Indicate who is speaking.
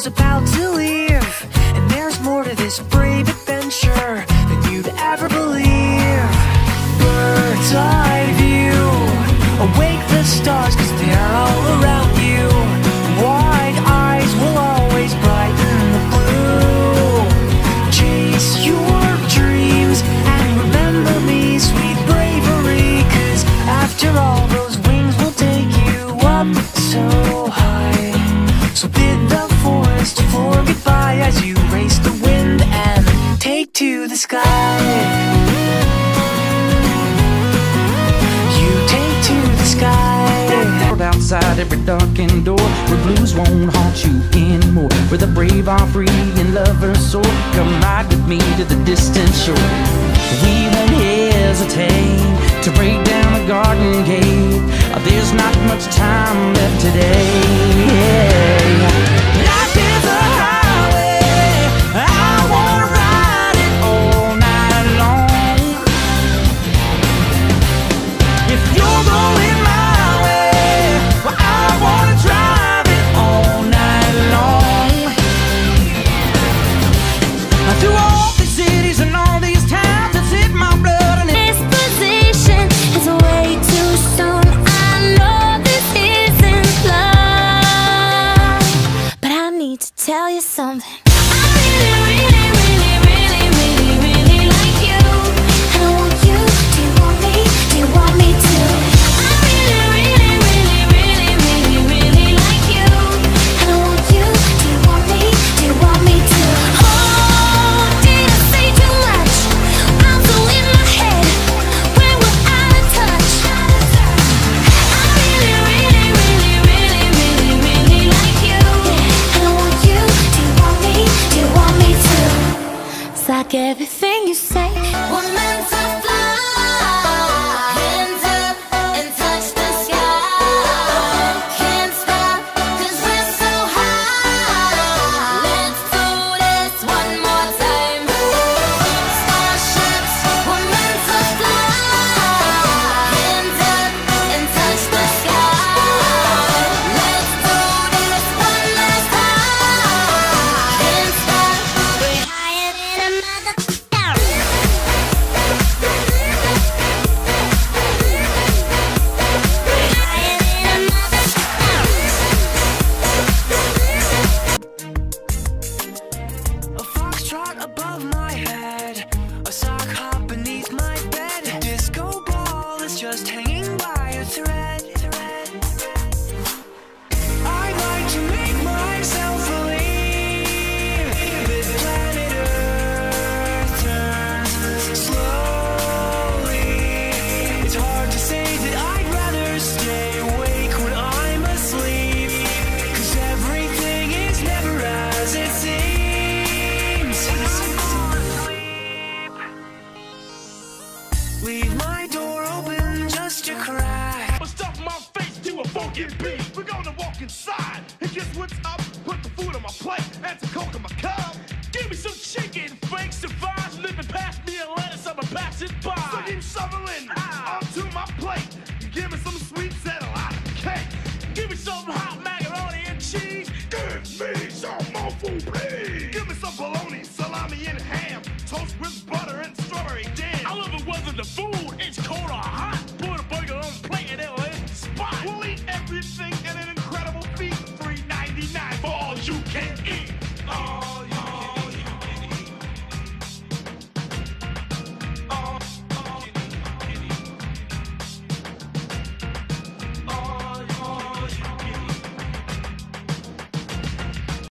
Speaker 1: is about to leave, and there's more to this brave adventure than you've ever.
Speaker 2: inside every darkened door Where blues won't haunt you anymore. Where the brave are free and lovers soar Come ride with me to the distant shore. We won't hesitate To break down the garden gate.
Speaker 3: something
Speaker 1: Leave my door open just to cry.
Speaker 4: But stuff my face to a funky beat. We're gonna walk inside and guess what's up? Put the food on my plate, add some coke in my cup. Give me some chicken, Frank survives living past me and lettuce. I'm a passing by. So keep shoveling ah. onto my plate. You give me some sweet and a lot of cake. Give me some hot macaroni and cheese. Give me some more food, please. you can't eat.